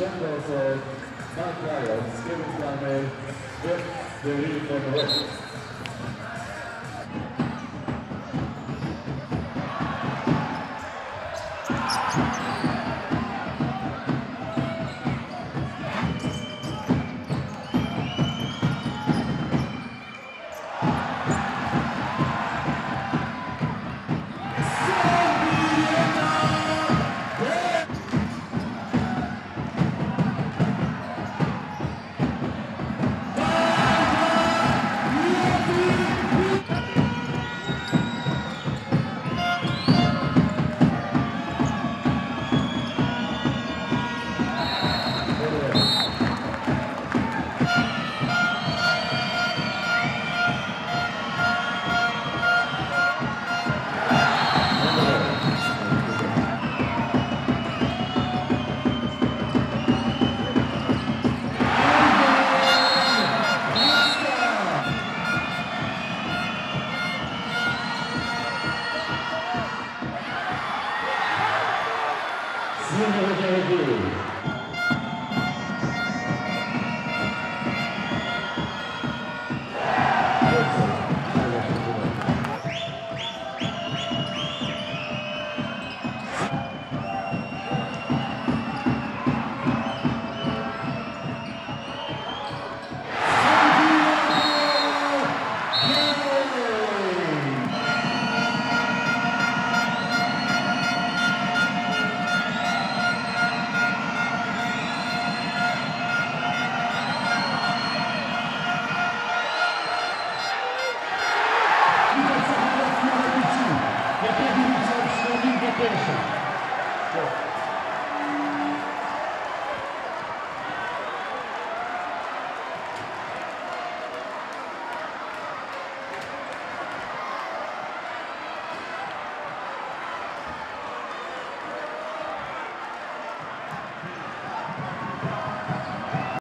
Ściągał to Mark Ryan z kierunku Derry von Rock. じゃあいける。finishes. Go.